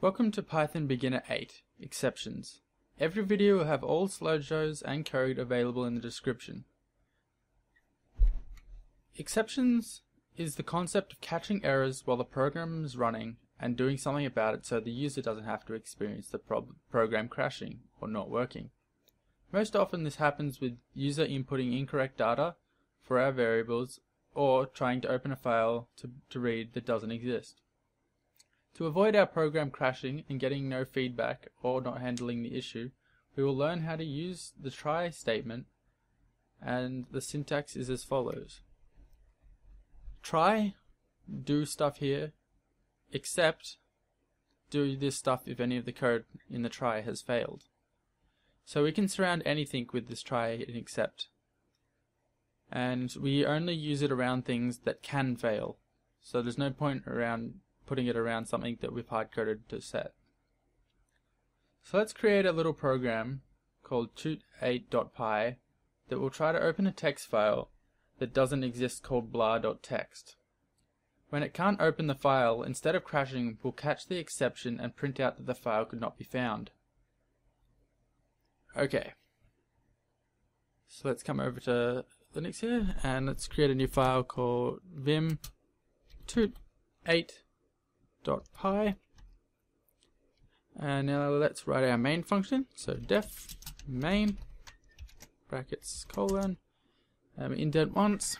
Welcome to Python Beginner 8, Exceptions. Every video will have all slideshows and code available in the description. Exceptions is the concept of catching errors while the program is running and doing something about it so the user doesn't have to experience the program crashing or not working. Most often this happens with user inputting incorrect data for our variables or trying to open a file to, to read that doesn't exist. To avoid our program crashing and getting no feedback or not handling the issue, we will learn how to use the try statement and the syntax is as follows. Try, do stuff here, except do this stuff if any of the code in the try has failed. So we can surround anything with this try and except. And we only use it around things that can fail. So there's no point around putting it around something that we've hard-coded to set. So let's create a little program called toot8.py that will try to open a text file that doesn't exist called blah.txt. When it can't open the file, instead of crashing, we'll catch the exception and print out that the file could not be found. Okay. So let's come over to Linux here and let's create a new file called vim toot8 py and now let's write our main function. So def main brackets colon um, indent once.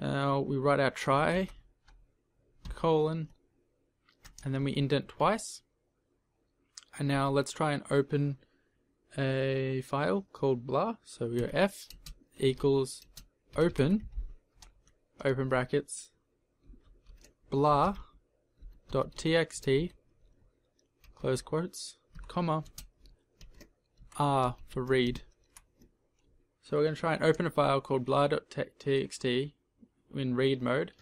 Uh, we write our try colon and then we indent twice. And now let's try and open a file called blah. So we go f equals open open brackets blah dot txt close quotes comma r for read. So we're going to try and open a file called blah.txt in read mode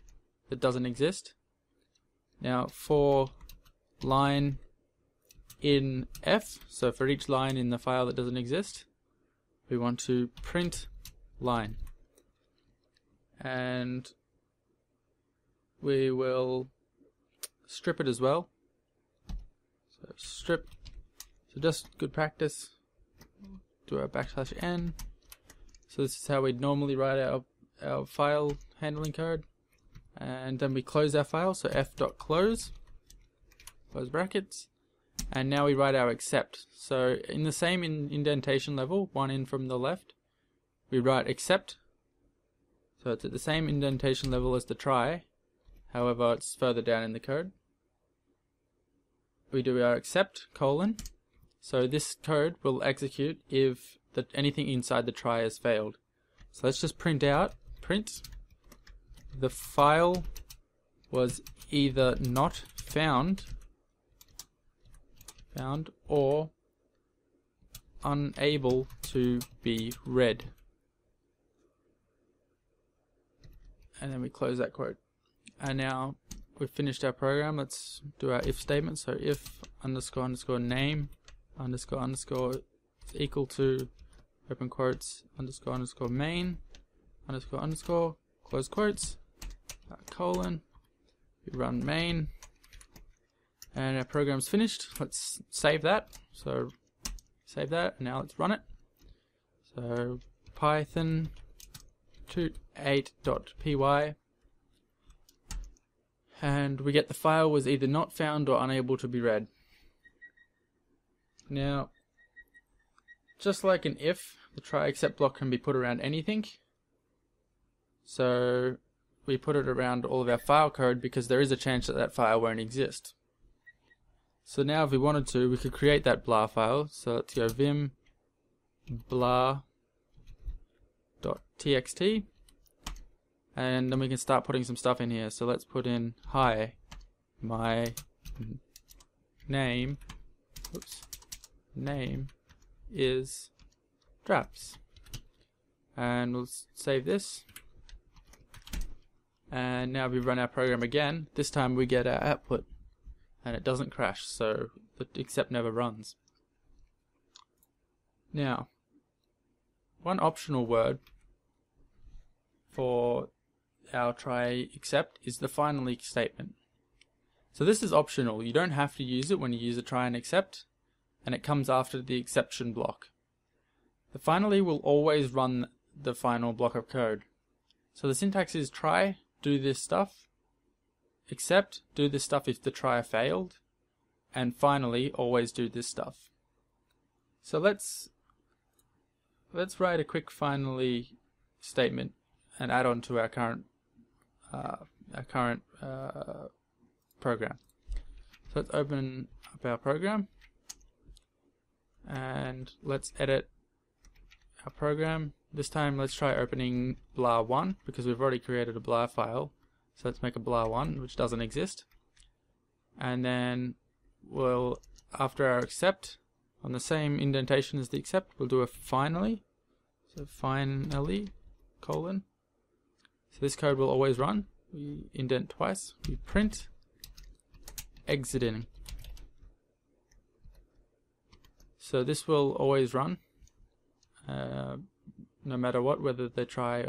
that doesn't exist. Now for line in f so for each line in the file that doesn't exist we want to print line. And we will strip it as well. So strip. So just good practice. Do our backslash n. So this is how we'd normally write our, our file handling code. And then we close our file, so f.close, close brackets. And now we write our except. So in the same in indentation level, one in from the left, we write except. So it's at the same indentation level as the try, however it's further down in the code we do our except colon. So this code will execute if the, anything inside the try has failed. So let's just print out, print, the file was either not found, found, or unable to be read. And then we close that quote. And now we've finished our program, let's do our if statement. So if underscore underscore name underscore underscore is equal to open quotes underscore underscore main underscore underscore close quotes uh, colon we run main and our program's finished. Let's save that. So save that and now let's run it. So python toot8.py and we get the file was either not found or unable to be read. Now, just like an if, the try except block can be put around anything. So we put it around all of our file code because there is a chance that that file won't exist. So now if we wanted to, we could create that blah file. So let's go vim blah.txt and then we can start putting some stuff in here. So let's put in hi, my name, oops, name is Draps. And we'll save this. And now we run our program again. This time we get our output and it doesn't crash, so the except never runs. Now, one optional word for our try except is the finally statement. So this is optional. You don't have to use it when you use a try and except, and it comes after the exception block. The finally will always run the final block of code. So the syntax is try, do this stuff, except, do this stuff if the try failed, and finally, always do this stuff. So let's let's write a quick finally statement and add on to our current our current uh, program. So let's open up our program and let's edit our program. This time let's try opening blah1 because we've already created a blah file. So let's make a blah1 which doesn't exist. And then we'll, after our except, on the same indentation as the except, we'll do a finally. So finally, colon. So this code will always run. We indent twice. We print exiting. So this will always run, uh, no matter what, whether the try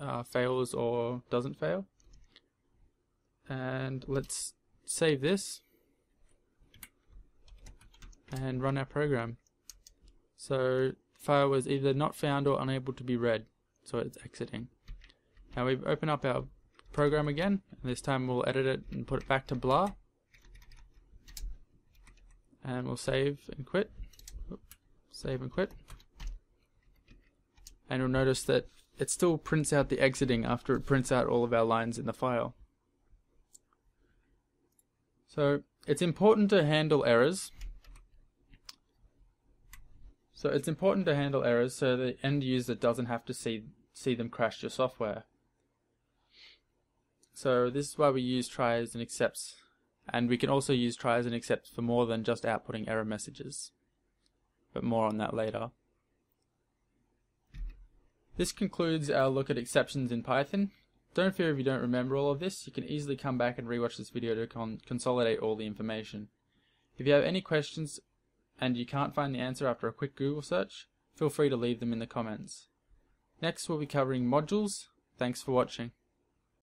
uh, fails or doesn't fail. And let's save this and run our program. So file was either not found or unable to be read, so it's exiting. Now we open up our program again, and this time we'll edit it and put it back to blah. And we'll save and quit. Save and quit. And you'll notice that it still prints out the exiting after it prints out all of our lines in the file. So it's important to handle errors so it's important to handle errors so the end user doesn't have to see see them crash your software. So this is why we use tries and excepts. And we can also use tries and excepts for more than just outputting error messages. But more on that later. This concludes our look at exceptions in Python. Don't fear if you don't remember all of this, you can easily come back and rewatch this video to con consolidate all the information. If you have any questions and you can't find the answer after a quick Google search, feel free to leave them in the comments. Next we'll be covering modules. Thanks for watching.